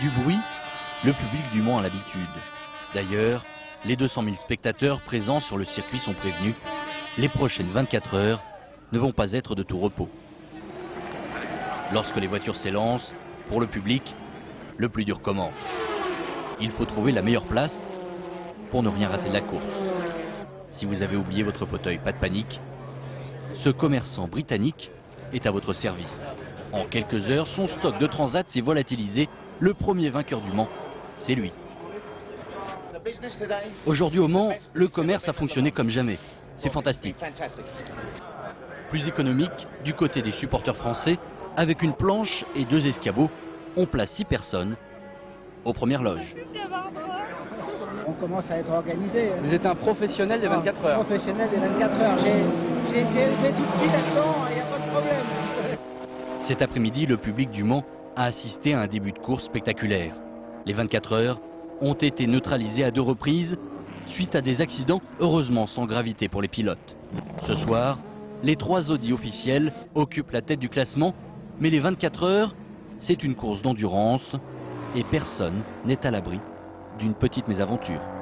Du bruit, le public du Mans a l'habitude. D'ailleurs, les 200 000 spectateurs présents sur le circuit sont prévenus. Les prochaines 24 heures ne vont pas être de tout repos. Lorsque les voitures s'élancent, pour le public, le plus dur commence. Il faut trouver la meilleure place pour ne rien rater de la course. Si vous avez oublié votre fauteuil, pas de panique. Ce commerçant britannique est à votre service. En quelques heures, son stock de transat s'est volatilisé. Le premier vainqueur du Mans, c'est lui. Aujourd'hui au Mans, le commerce a fonctionné comme jamais. C'est fantastique. Plus économique, du côté des supporters français, avec une planche et deux escabeaux, on place six personnes aux premières loges. On commence à être organisé. Vous êtes un professionnel des 24 heures. Professionnel des 24 heures. J'ai j'ai été élevé tout petit là-dedans, il n'y a pas de problème. Cet après-midi, le public du Mans a assisté à un début de course spectaculaire. Les 24 heures ont été neutralisées à deux reprises suite à des accidents, heureusement sans gravité pour les pilotes. Ce soir, les trois Audi officiels occupent la tête du classement, mais les 24 heures, c'est une course d'endurance et personne n'est à l'abri d'une petite mésaventure.